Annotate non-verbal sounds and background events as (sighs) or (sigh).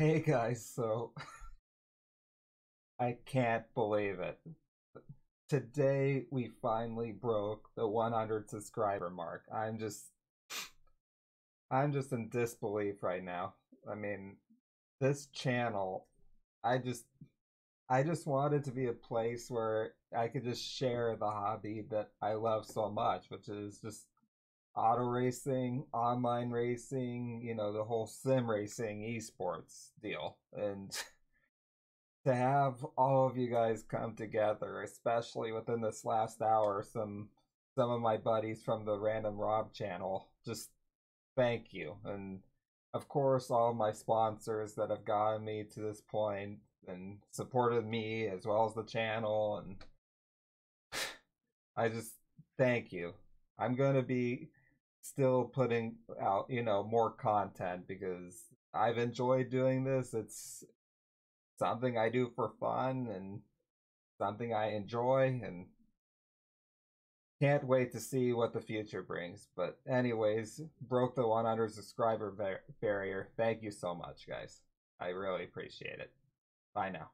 Hey guys, so (laughs) I can't believe it. Today we finally broke the 100 subscriber mark. I'm just I'm just in disbelief right now. I mean, this channel I just I just wanted to be a place where I could just share the hobby that I love so much, which is just auto racing, online racing, you know, the whole sim racing esports deal. And (laughs) to have all of you guys come together, especially within this last hour, some some of my buddies from the Random Rob channel, just thank you. And of course all of my sponsors that have gotten me to this point and supported me as well as the channel and (sighs) I just thank you. I'm going to be still putting out, you know, more content because I've enjoyed doing this. It's something I do for fun and something I enjoy and can't wait to see what the future brings. But anyways, broke the 100 subscriber bar- barrier. Thank you so much, guys. I really appreciate it. Bye now.